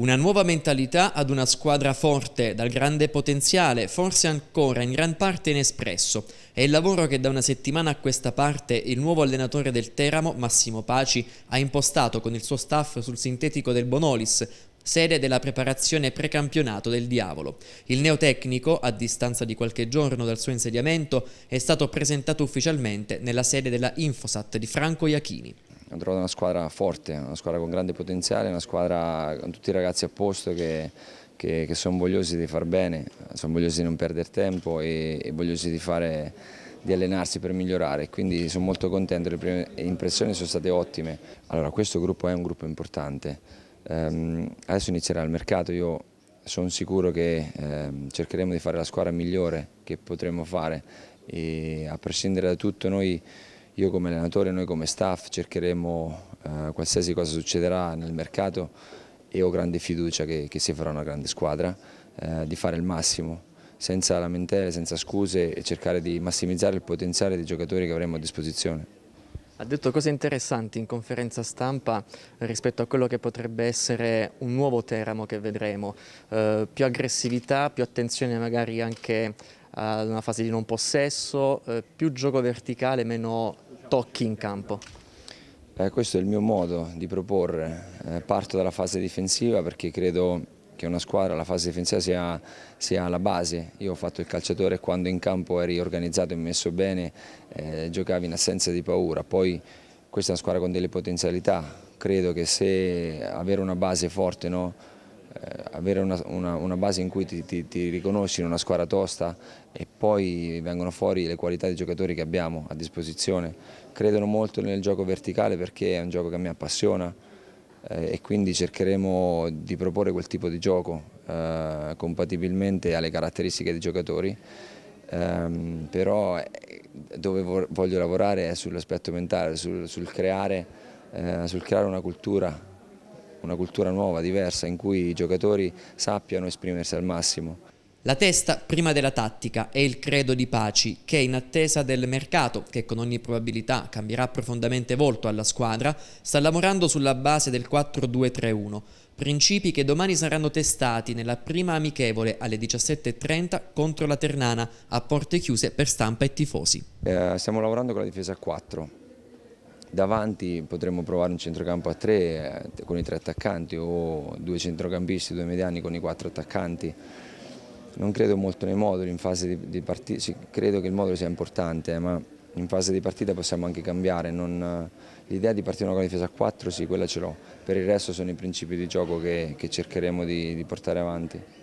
Una nuova mentalità ad una squadra forte, dal grande potenziale, forse ancora in gran parte inespresso. È il lavoro che da una settimana a questa parte il nuovo allenatore del Teramo, Massimo Paci, ha impostato con il suo staff sul sintetico del Bonolis, sede della preparazione precampionato del Diavolo. Il neotecnico, a distanza di qualche giorno dal suo insediamento, è stato presentato ufficialmente nella sede della Infosat di Franco Iachini. Ho trovato una squadra forte, una squadra con grande potenziale, una squadra con tutti i ragazzi a posto che, che, che sono vogliosi di far bene, sono vogliosi di non perdere tempo e, e vogliosi di, fare, di allenarsi per migliorare. Quindi sono molto contento, le prime impressioni sono state ottime. Allora, questo gruppo è un gruppo importante. Um, adesso inizierà il mercato, io sono sicuro che um, cercheremo di fare la squadra migliore che potremmo fare e a prescindere da tutto noi io come allenatore, noi come staff cercheremo eh, qualsiasi cosa succederà nel mercato e ho grande fiducia che, che si farà una grande squadra, eh, di fare il massimo senza lamentele, senza scuse e cercare di massimizzare il potenziale dei giocatori che avremo a disposizione. Ha detto cose interessanti in conferenza stampa rispetto a quello che potrebbe essere un nuovo Teramo che vedremo, eh, più aggressività, più attenzione magari anche ad una fase di non possesso, eh, più gioco verticale, meno tocchi in campo. Eh, questo è il mio modo di proporre, eh, parto dalla fase difensiva perché credo che una squadra, la fase difensiva sia, sia la base, io ho fatto il calciatore quando in campo eri organizzato e messo bene eh, giocavi in assenza di paura, poi questa è una squadra con delle potenzialità, credo che se avere una base forte no, avere una, una, una, base in cui ti, ti, ti, riconosci in una squadra tosta e poi vengono fuori le qualità dei giocatori che abbiamo a disposizione. Credono molto nel gioco verticale perché è un gioco che me appassiona eh, e quindi cercheremo di proporre quel tipo di gioco eh, compatibilmente alle caratteristiche dei giocatori. Um, però eh, dove voglio lavorare è sull'aspetto mentale, sul, sul, creare, eh, sul creare una cultura una cultura nuova, diversa, in cui i giocatori sappiano esprimersi al massimo. La testa prima della tattica è il credo di Paci che in attesa del mercato, che con ogni probabilità cambierà profondamente volto alla squadra, sta lavorando sulla base del 4-2-3-1, principi che domani saranno testati nella prima amichevole alle 17.30 contro la Ternana a porte chiuse per stampa e tifosi. Eh, stiamo lavorando con la difesa a 4, Davanti potremmo provare un centrocampo a tre eh, con i tre attaccanti o due centrocampisti, due mediani con i quattro attaccanti. Non credo molto nei moduli, in fase di, di partita, sì, credo che il modulo sia importante, ma in fase di partita possiamo anche cambiare. L'idea di partire con una difesa a 4 sì, quella ce l'ho, per il resto sono i principi di gioco che, che cercheremo di, di portare avanti.